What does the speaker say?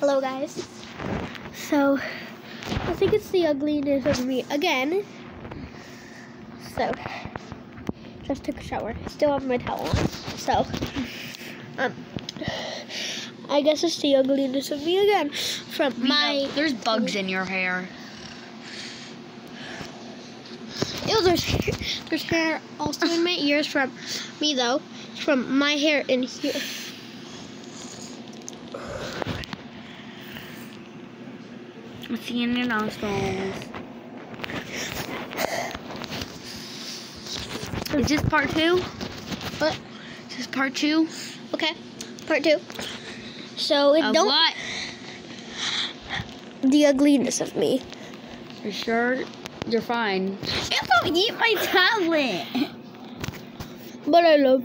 Hello, guys. So, I think it's the ugliness of me again. So, just took a shower. Still have my towel on. So, um, I guess it's the ugliness of me again. From my. There's bugs in your hair. Ew, there's, there's hair also in my ears from me, though. From my hair in here. The in your nostrils? Is this part two? What? Is this part two? Okay, part two. So, it Of don't. what? The ugliness of me. You sure? You're fine. You don't eat my tablet. But I love